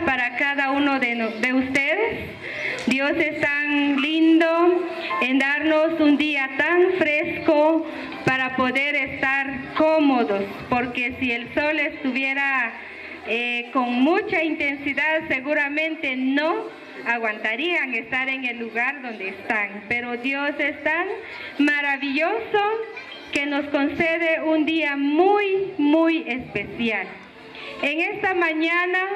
para cada uno de, de ustedes. Dios es tan lindo en darnos un día tan fresco para poder estar cómodos, porque si el sol estuviera eh, con mucha intensidad seguramente no aguantarían estar en el lugar donde están. Pero Dios es tan maravilloso que nos concede un día muy, muy especial. En esta mañana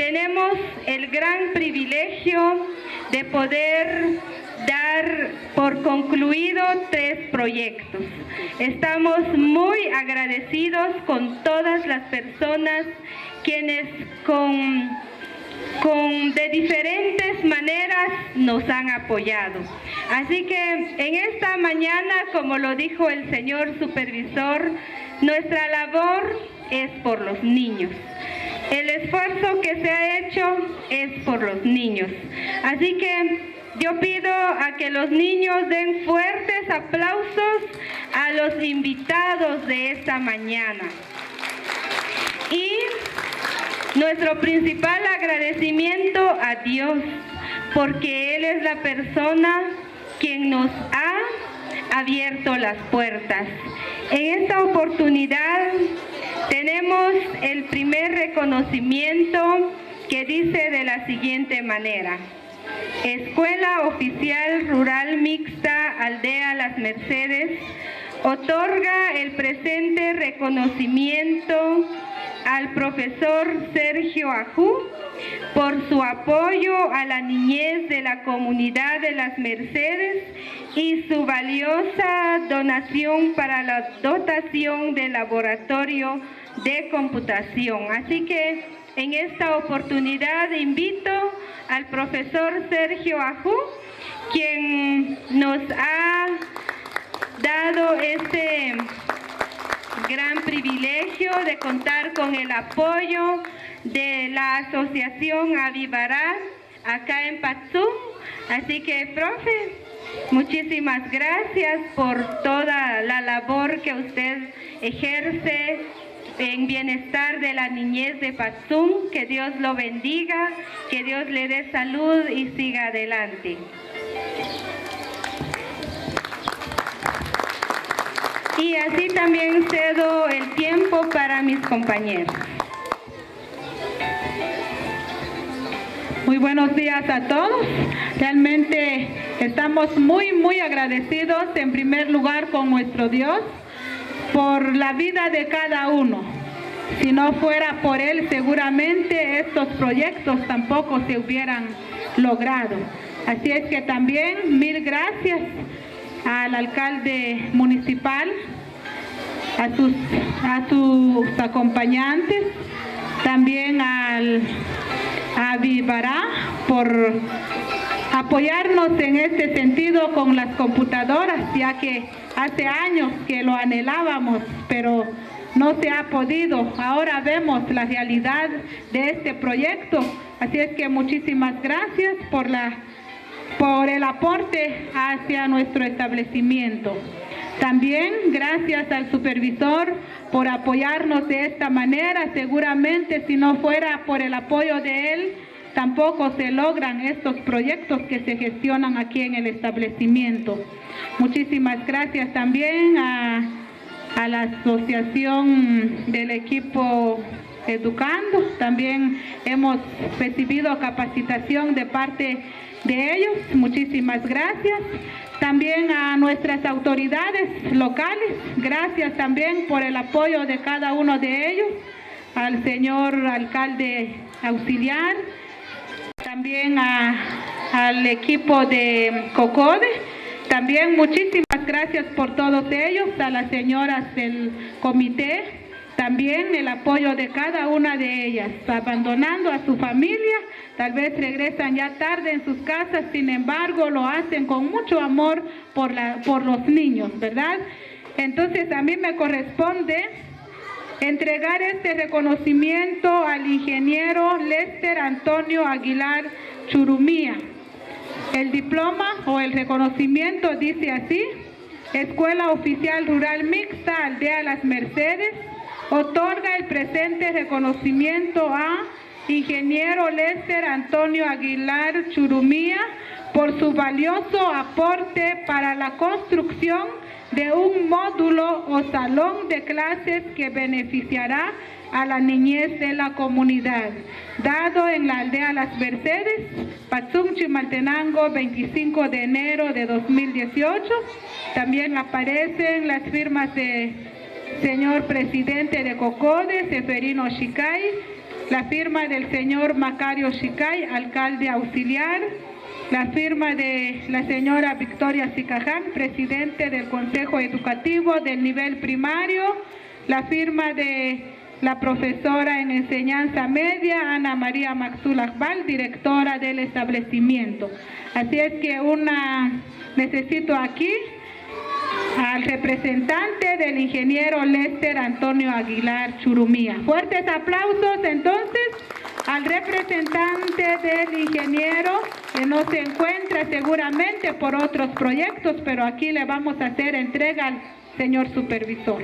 tenemos el gran privilegio de poder dar por concluido tres proyectos. Estamos muy agradecidos con todas las personas quienes con, con de diferentes maneras nos han apoyado. Así que en esta mañana, como lo dijo el señor supervisor, nuestra labor es por los niños. El esfuerzo que se ha hecho es por los niños. Así que yo pido a que los niños den fuertes aplausos a los invitados de esta mañana. Y nuestro principal agradecimiento a Dios, porque Él es la persona quien nos ha abierto las puertas. En esta oportunidad tenemos el primer reconocimiento que dice de la siguiente manera. Escuela Oficial Rural Mixta Aldea Las Mercedes otorga el presente reconocimiento al profesor Sergio Ajú por su apoyo a la niñez de la comunidad de Las Mercedes y su valiosa donación para la dotación del laboratorio de computación. Así que en esta oportunidad invito al profesor Sergio Ajú, quien nos ha dado este gran de contar con el apoyo de la Asociación Avivará acá en Patzú. Así que, profe, muchísimas gracias por toda la labor que usted ejerce en bienestar de la niñez de Patzum. Que Dios lo bendiga, que Dios le dé salud y siga adelante. Y así también cedo el tiempo para mis compañeros. Muy buenos días a todos. Realmente estamos muy, muy agradecidos en primer lugar con nuestro Dios por la vida de cada uno. Si no fuera por Él, seguramente estos proyectos tampoco se hubieran logrado. Así es que también mil gracias al alcalde municipal, a sus, a sus acompañantes, también al, a Vivará por apoyarnos en este sentido con las computadoras, ya que hace años que lo anhelábamos, pero no se ha podido. Ahora vemos la realidad de este proyecto. Así es que muchísimas gracias por la por el aporte hacia nuestro establecimiento. También gracias al supervisor por apoyarnos de esta manera. Seguramente si no fuera por el apoyo de él, tampoco se logran estos proyectos que se gestionan aquí en el establecimiento. Muchísimas gracias también a, a la asociación del equipo Educando. También hemos recibido capacitación de parte de ellos. Muchísimas gracias. También a nuestras autoridades locales, gracias también por el apoyo de cada uno de ellos, al señor alcalde auxiliar, también a, al equipo de COCODE, también muchísimas gracias por todos ellos, a las señoras del comité, también el apoyo de cada una de ellas, abandonando a su familia, tal vez regresan ya tarde en sus casas, sin embargo lo hacen con mucho amor por, la, por los niños, ¿verdad? Entonces a mí me corresponde entregar este reconocimiento al ingeniero Lester Antonio Aguilar Churumía. El diploma o el reconocimiento dice así, Escuela Oficial Rural Mixta Aldea Las Mercedes, otorga el presente reconocimiento a ingeniero Lester Antonio Aguilar Churumía, por su valioso aporte para la construcción de un módulo o salón de clases que beneficiará a la niñez de la comunidad, dado en la aldea Las Mercedes, Patzum Chimaltenango, 25 de enero de 2018. También aparecen las firmas de señor presidente de COCODE, Seferino Shicay, la firma del señor Macario Shicay, alcalde auxiliar, la firma de la señora Victoria Sicaján, presidente del Consejo Educativo del nivel primario, la firma de la profesora en enseñanza media, Ana María Maxula directora del establecimiento. Así es que una necesito aquí al representante del ingeniero Lester Antonio Aguilar Churumía. Fuertes aplausos entonces al representante del ingeniero que no se encuentra seguramente por otros proyectos, pero aquí le vamos a hacer entrega al señor supervisor.